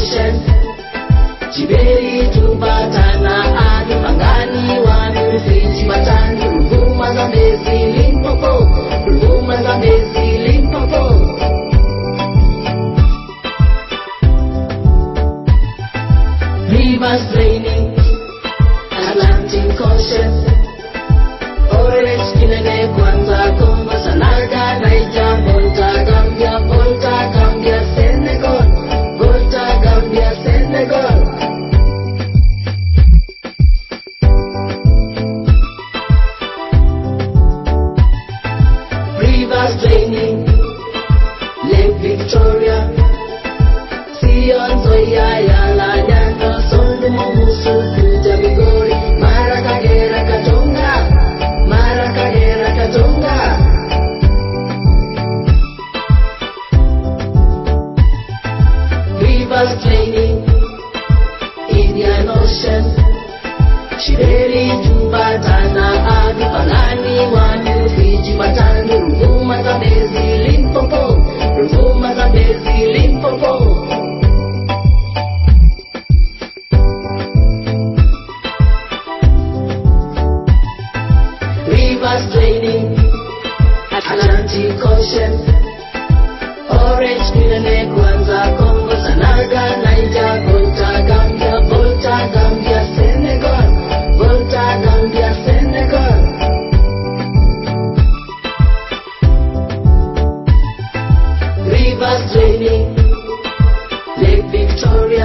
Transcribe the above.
ocean. Kiberi tupatana hadi pangani wa mifiji matani Ruvuma Zambezi Limpopo. Ruvuma Zambezi Limpopo. Rivers draining Rivers draining, Lake Victoria, Sio, Nzoia, Yala, Nyando, Sondumo, Musu, Kuja, Migori, Mara, Kagera, Katonga, Mara, Kagera, Katonga. Rivers draining, Indian Ocean, Shireri, Juba, Tana, Athi, Pangani, Wanu, Lady, Atlantic Ocean, Orange, Minane, Kwanza, Congo, Sanaga, Niger, Volta, Gambia, Volta, Gambia, Senegal, Volta, Gambia, Senegal. Rivers draining, Lake Victoria.